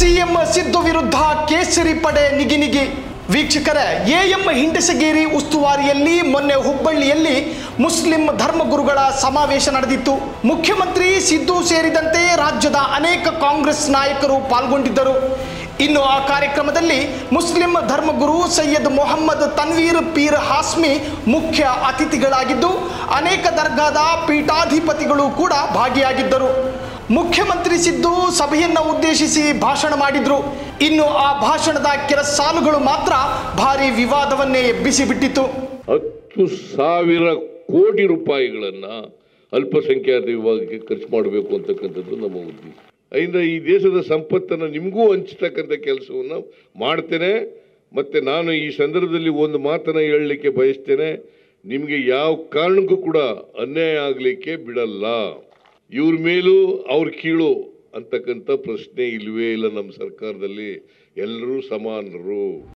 CM Siddu ವಿರುದ್ಧ ಕೇಸರಿ ಪಡೆ ನಿಗಿನಿಗಿ ವೀಕ್ಷಕರೇ ಎಎಂ ಹಿಂಡಸಗೇರಿ ಉಸ್ತುವಾರಿಯಲ್ಲಿ ಮೊನ್ನೆ ಹುಬ್ಬಳ್ಳಿಯಲ್ಲಿ ಮುಸ್ಲಿಂ ಧರ್ಮಗುರುಗಳ ಸಮಾವೇಶ ನಡೆದಿತ್ತು. ಮುಖ್ಯಮಂತ್ರಿ ಸಿದ್ದು ಸೇರಿದಂತೆ ರಾಜ್ಯದ ಅನೇಕ ಕಾಂಗ್ರೆಸ್ ನಾಯಕರು ಪಾಲ್ಗೊಂಡಿದ್ದರು. ಇನ್ನು ಆ ಕಾರ್ಯಕ್ರಮದಲ್ಲಿ ಮುಸ್ಲಿಂ ಧರ್ಮಗುರು ಸೈಯದ್ ಮೊಹಮ್ಮದ್ ತನ್ವೀರ್ ಪೀರ್ ಹಾಸ್ಮಿ ಮುಖ್ಯ ಅತಿಥಿಗಳಾಗಿದ್ದು, ಅನೇಕ ದರ್ಗಾದ ಪೀಠಾಧಿಪತಿಗಳು ಕೂಡ ಭಾಗಿಯಾಗಿದ್ದರು. ಮುಖ್ಯಮಂತ್ರಿ ಸಿದ್ದು ಸಭೆಯನ್ನ ಉದ್ದೇಶಿಸಿ ಭಾಷಣ ಮಾಡಿದ್ರು. ಇನ್ನು ಆ ಭಾಷಣದ ಕೆಲ ಸಾಲುಗಳು ಮಾತ್ರ ಭಾರಿ ವಿವಾದವನ್ನೇ ಎಬ್ಬಿಸಿ ಬಿಟ್ಟಿತ್ತು. ಹತ್ತು ಸಾವಿರ ಕೋಟಿ ರೂಪಾಯಿಗಳನ್ನ ಅಲ್ಪಸಂಖ್ಯಾತ ವಿಭಾಗಕ್ಕೆ ಖರ್ಚು ಮಾಡಬೇಕು ಅಂತಕ್ಕಂಥದ್ದು ನಮ್ಮ ಉದ್ದೇಶ. ಅದರಿಂದ ಈ ದೇಶದ ಸಂಪತ್ತನ್ನು ನಿಮಗೂ ಹಂಚತಕ್ಕಂಥ ಕೆಲಸವನ್ನು ಮಾಡ್ತೇನೆ. ಮತ್ತೆ ನಾನು ಈ ಸಂದರ್ಭದಲ್ಲಿ ಒಂದು ಮಾತನ್ನು ಹೇಳಲಿಕ್ಕೆ ಬಯಸ್ತೇನೆ. ನಿಮಗೆ ಯಾವ ಕಾರಣಕ್ಕೂ ಕೂಡ ಅನ್ಯಾಯ ಆಗಲಿಕ್ಕೆ ಬಿಡಲ್ಲ. ಇವ್ರ ಮೇಲೂ ಅವ್ರ ಕೀಳು ಅಂತಕ್ಕಂಥ ಪ್ರಶ್ನೆ ಇಲ್ವೇ ಇಲ್ಲ ನಮ್ಮ ಸರ್ಕಾರದಲ್ಲಿ. ಎಲ್ಲರೂ ಸಮಾನರು.